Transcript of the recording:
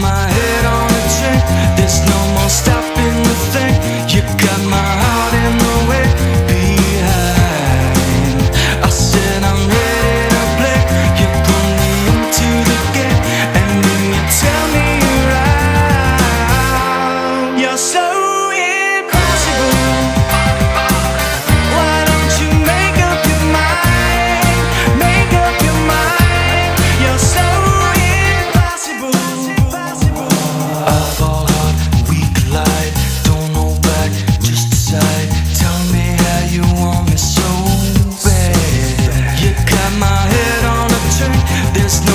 my just